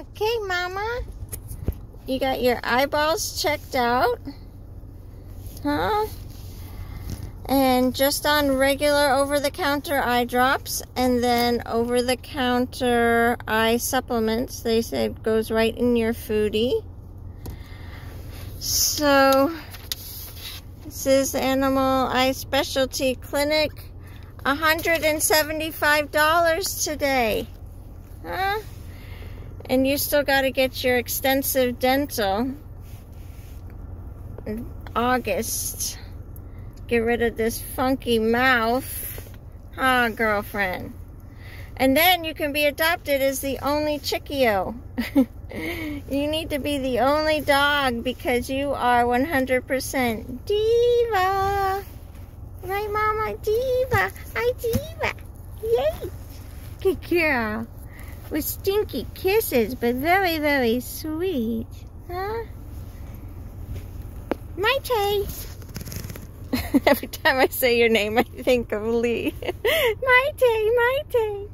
Okay, Mama. You got your eyeballs checked out. Huh? And just on regular over-the-counter eye drops and then over-the-counter eye supplements. They said goes right in your foodie. So, this is Animal Eye Specialty Clinic. $175 today. Huh? And you still got to get your extensive dental in August. Get rid of this funky mouth. Ah, girlfriend. And then you can be adopted as the only Chickio. you need to be the only dog because you are 100% diva. Right, Mama? Diva. Hi, Diva. Yay. Good girl with stinky kisses, but very, very sweet. Huh? My Mayte! Every time I say your name, I think of Lee. Mayte, Mayte.